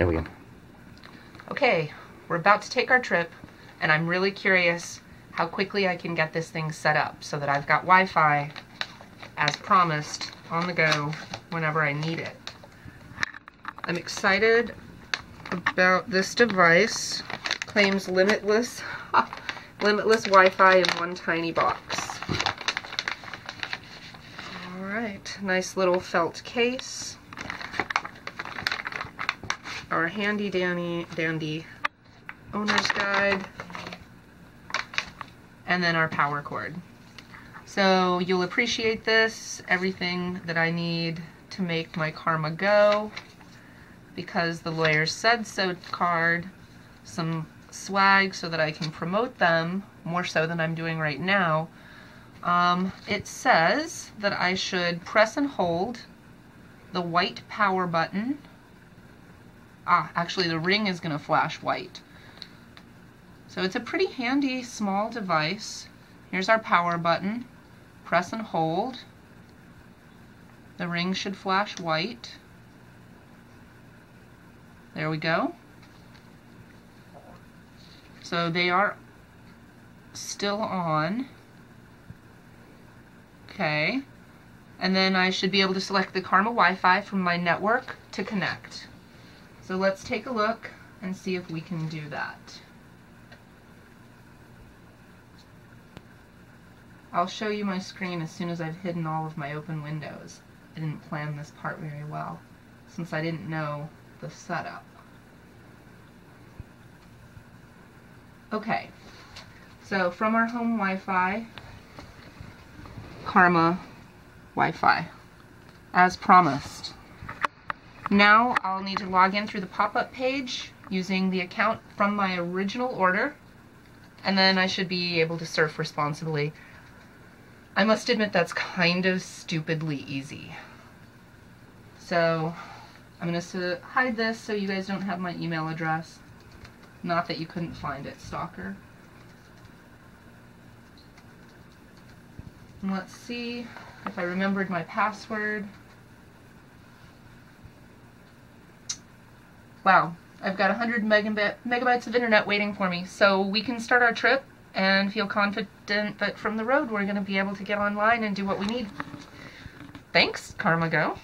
There we go. Okay, we're about to take our trip, and I'm really curious how quickly I can get this thing set up so that I've got Wi-Fi, as promised, on the go whenever I need it. I'm excited about this device. Claims limitless, limitless Wi-Fi in one tiny box. Alright, nice little felt case. Our handy dandy, dandy owner's guide. And then our power cord. So you'll appreciate this, everything that I need to make my Karma go because the lawyer said so card, some swag so that I can promote them more so than I'm doing right now. Um, it says that I should press and hold the white power button. Ah, actually the ring is going to flash white. So it's a pretty handy small device. Here's our power button. Press and hold. The ring should flash white. There we go. So they are still on. Okay. And then I should be able to select the Karma Wi-Fi from my network to connect. So let's take a look and see if we can do that. I'll show you my screen as soon as I've hidden all of my open windows. I didn't plan this part very well since I didn't know the setup. Okay, so from our home Wi-Fi, Karma Wi-Fi, as promised. Now I'll need to log in through the pop-up page using the account from my original order, and then I should be able to surf responsibly. I must admit that's kind of stupidly easy. So I'm going to hide this so you guys don't have my email address. Not that you couldn't find it, stalker. Let's see if I remembered my password. Wow, I've got 100 megabit, megabytes of internet waiting for me, so we can start our trip and feel confident that from the road we're going to be able to get online and do what we need. Thanks, Karma Go.